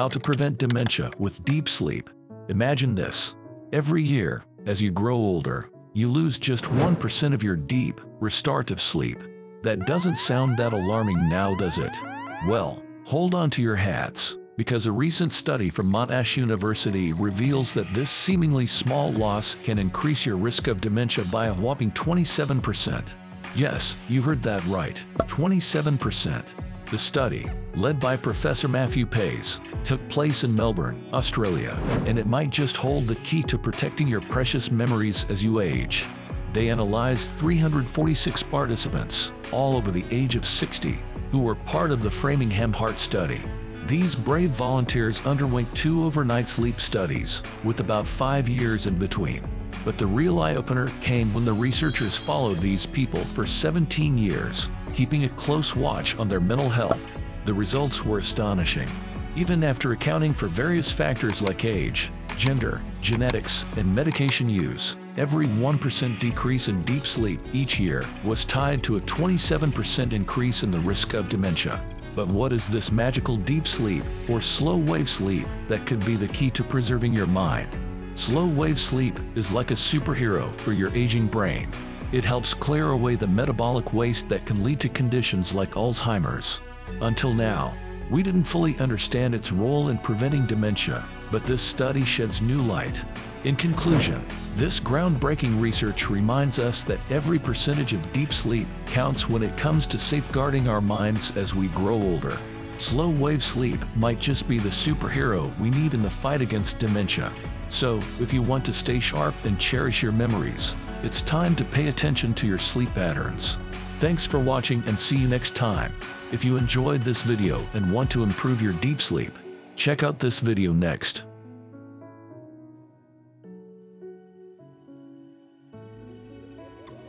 How to prevent dementia with deep sleep. Imagine this. Every year, as you grow older, you lose just 1% of your deep, restorative sleep. That doesn't sound that alarming now, does it? Well, hold on to your hats, because a recent study from Monash University reveals that this seemingly small loss can increase your risk of dementia by a whopping 27%. Yes, you heard that right, 27%. The study, led by Professor Matthew Pase, took place in Melbourne, Australia, and it might just hold the key to protecting your precious memories as you age. They analyzed 346 participants, all over the age of 60, who were part of the Framingham Heart Study. These brave volunteers underwent two overnight sleep studies, with about five years in between. But the real eye-opener came when the researchers followed these people for 17 years, keeping a close watch on their mental health. The results were astonishing. Even after accounting for various factors like age, gender, genetics, and medication use, every 1% decrease in deep sleep each year was tied to a 27% increase in the risk of dementia. But what is this magical deep sleep or slow wave sleep that could be the key to preserving your mind? Slow wave sleep is like a superhero for your aging brain. It helps clear away the metabolic waste that can lead to conditions like Alzheimer's. Until now, we didn't fully understand its role in preventing dementia, but this study sheds new light. In conclusion, this groundbreaking research reminds us that every percentage of deep sleep counts when it comes to safeguarding our minds as we grow older. Slow wave sleep might just be the superhero we need in the fight against dementia. So, if you want to stay sharp and cherish your memories, it's time to pay attention to your sleep patterns. Thanks for watching and see you next time. If you enjoyed this video and want to improve your deep sleep, check out this video next.